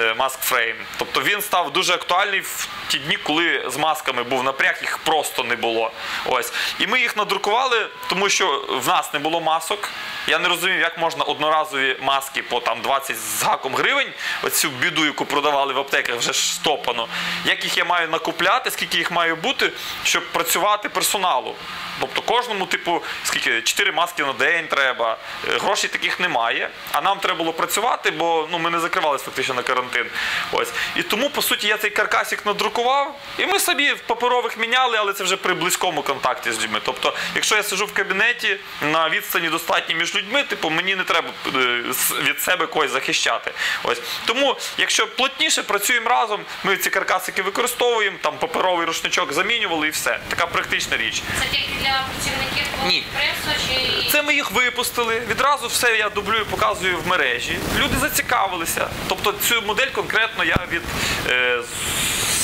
е, Mask Frame. Тобто він став дуже актуальний в ті дні, коли з масками був напряг, їх просто не було. Ось. І ми їх надрукували, тому що в нас не було масок. Я не розумів, як можна одноразові маски по там 20 з гаком гривень, оцю біду, яку продавали в аптеках, вже стопано. Як їх я маю накупляти, скільки їх має бути, щоб працювати персоналу. Тобто кожному, типу, скільки 4 маски на день треба. Е, Грошей таких немає. А нам треба було працювати, бо ну, ми не закривалися фактично на карантин. Ось. І тому, по суті, я цей каркасик надрукував, і ми собі в паперових міняли, але це вже при близькому контакті з людьми. Тобто, якщо я сиджу в кабінеті на відстані достатньо між людьми, типу, мені не треба е, від себе когось захищати. Ось. Тому, якщо плотніше працюємо разом, ми ці каркасики використовуємо, там паперовий рушничок замінювали і все. Така практична річ. Це тільки для працівників Ні. пресу чи Це ми їх випустили. Відразу все я дублюю, показую в мережі. Люди зацікавилися. Тобто цю модель конкретно я від е,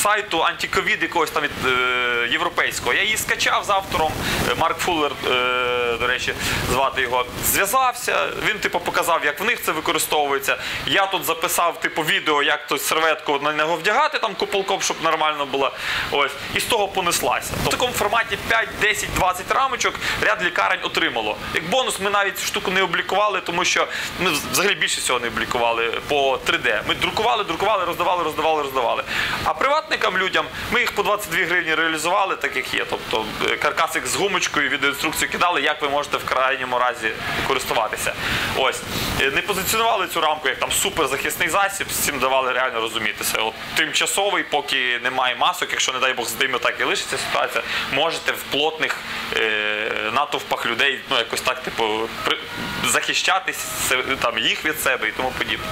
сайту антиковід якогось там від е, європейського. Я її скачав з автором е, Марк Фуллер, е, до речі, звати його. Зв'язався. Він типу показав, як в них це використовується. Я тут записав типу відео, як то серветку на нього вдягати там куполком, щоб нормально було. Ось і з того понеслася. В такому форматі 5, 10, 20 рамочок ряд лікарень отримало. Як бонус, ми навіть цю штуку не облікували, тому що ми взагалі більше всього не облікували по 3D. Ми друкували, друкували, роздавали, роздавали, роздавали. А приватникам людям ми їх по 22 гривні реалізували, так як є. Тобто е, каркасик з гумочкою, відеоінструкцію кидали, як ви можете в крайньому разі користуватися. Ось Е, не позиціонували цю рамку як там суперзахисний засіб, з цим давали реально розумітися. От тимчасовий, поки немає масок, якщо не дай Бог з диму так і лишиться ситуація, можете в плотних е, натовпах людей ну якось так, типу, захищатись там їх від себе і тому подібне.